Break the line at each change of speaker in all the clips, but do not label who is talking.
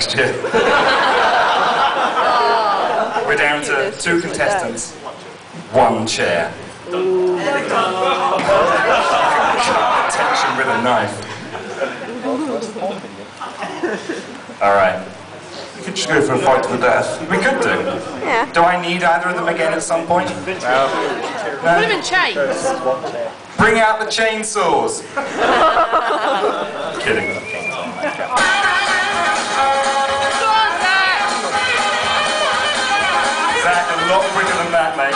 next year. We're down to two contestants, one chair. Tension with a knife. All right.
We could just go for a fight to the death.
We could do.
Yeah.
Do I need either of them again at some point?
Put him in chains.
Bring out the chainsaws. Kidding. Mate.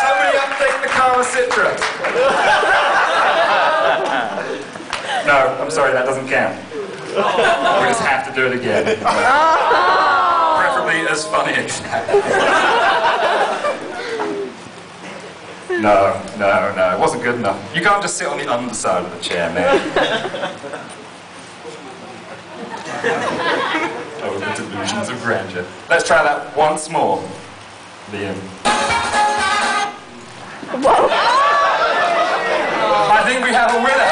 Somebody update the Kara Citra. no, I'm sorry, that doesn't count. We just have to do it again. Preferably as funny as that. No, no, no, it wasn't good enough. You can't just sit on the underside of the chair, man. oh, the delusions of grandeur. Let's try that once more, Liam. I think we have a winner.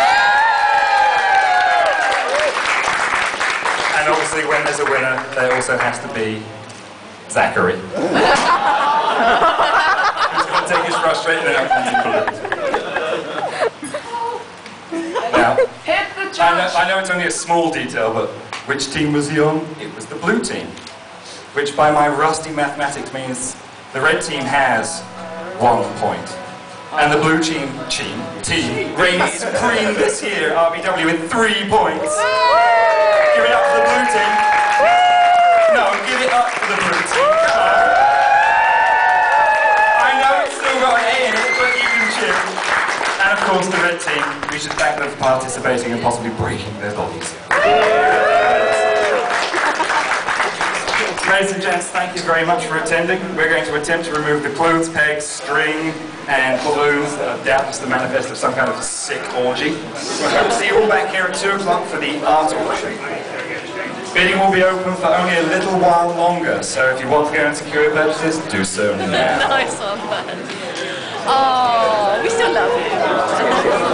And obviously, when there's a winner, there also has to be Zachary. He's going to take his frustrating out on you. Now, I know. I know it's only a small detail, but which team was he on? It was the blue team. Which, by my rusty mathematics, means the red team has one point. And the blue team, team, team reigns supreme this year, RBW, with three points. Give it up of course, the red team, we should thank them for participating and possibly breaking their bodies. Ladies and gents, thank you very much for attending. We're going to attempt to remove the clothes pegs, string, and balloons that are doubtless the manifest of some kind of sick orgy. We hope to see you all back here at 2 o'clock for the art auction. Bidding will be open for only a little while longer, so if you want to go and secure your purchases, do so now.
Nice one, man. Oh, la